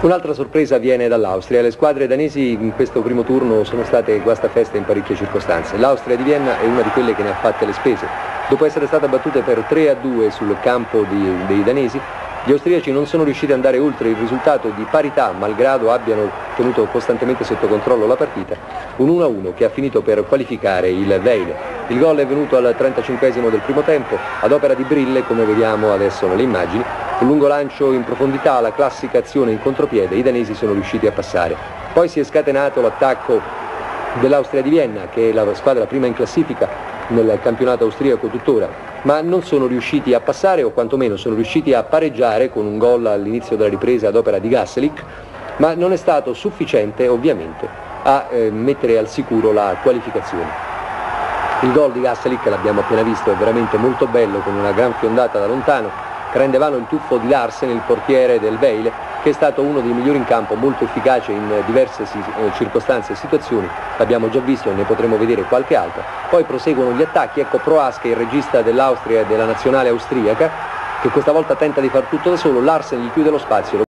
Un'altra sorpresa viene dall'Austria. Le squadre danesi in questo primo turno sono state guastafeste in parecchie circostanze. L'Austria di Vienna è una di quelle che ne ha fatte le spese. Dopo essere state battute per 3 a 2 sul campo di, dei danesi, gli austriaci non sono riusciti ad andare oltre il risultato di parità, malgrado abbiano tenuto costantemente sotto controllo la partita, un 1-1 che ha finito per qualificare il Veile. Il gol è venuto al 35 del primo tempo, ad opera di Brille, come vediamo adesso nelle immagini, un lungo lancio in profondità, la classica azione in contropiede, i danesi sono riusciti a passare. Poi si è scatenato l'attacco dell'Austria di Vienna, che è la squadra prima in classifica nel campionato austriaco tuttora, ma non sono riusciti a passare o quantomeno sono riusciti a pareggiare con un gol all'inizio della ripresa ad opera di Gasselic, ma non è stato sufficiente ovviamente a eh, mettere al sicuro la qualificazione. Il gol di Gasselic, l'abbiamo appena visto, è veramente molto bello con una gran fiondata da lontano, che rende vano il tuffo di Larsen, il portiere del Veile, che è stato uno dei migliori in campo, molto efficace in diverse eh, circostanze e situazioni, l'abbiamo già visto e ne potremo vedere qualche altra. Poi proseguono gli attacchi, ecco Proasca, il regista dell'Austria e della nazionale austriaca, che questa volta tenta di far tutto da solo, Larsen gli chiude lo spazio.